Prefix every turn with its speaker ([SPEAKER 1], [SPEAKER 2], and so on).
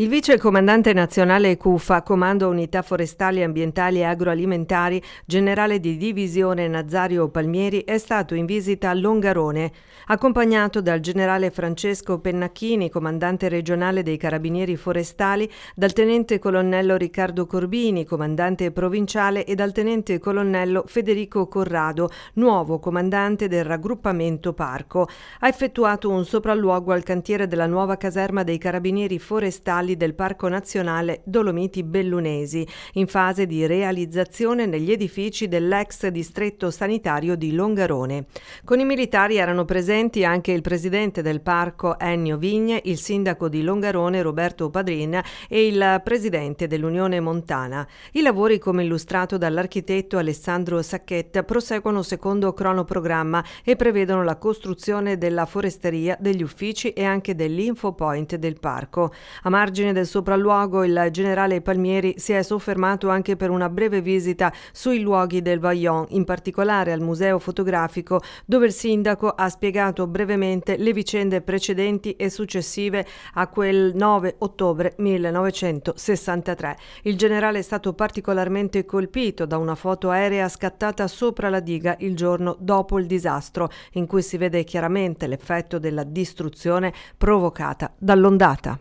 [SPEAKER 1] Il vice comandante nazionale CUFA, Comando Unità Forestali Ambientali e Agroalimentari, generale di divisione Nazario Palmieri, è stato in visita a Longarone, accompagnato dal generale Francesco Pennacchini, comandante regionale dei Carabinieri Forestali, dal tenente colonnello Riccardo Corbini, comandante provinciale, e dal tenente colonnello Federico Corrado, nuovo comandante del raggruppamento Parco. Ha effettuato un sopralluogo al cantiere della nuova caserma dei Carabinieri Forestali naturali del Parco Nazionale Dolomiti Bellunesi, in fase di realizzazione negli edifici dell'ex distretto sanitario di Longarone. Con i militari erano presenti anche il presidente del parco Ennio Vigne, il sindaco di Longarone Roberto Padrin e il presidente dell'Unione Montana. I lavori, come illustrato dall'architetto Alessandro Sacchetta, proseguono secondo cronoprogramma e prevedono la costruzione della foresteria, degli uffici e anche dell'infopoint del parco. A margine margine del sopralluogo il generale Palmieri si è soffermato anche per una breve visita sui luoghi del Vaillon, in particolare al museo fotografico dove il sindaco ha spiegato brevemente le vicende precedenti e successive a quel 9 ottobre 1963. Il generale è stato particolarmente colpito da una foto aerea scattata sopra la diga il giorno dopo il disastro, in cui si vede chiaramente l'effetto della distruzione provocata dall'ondata.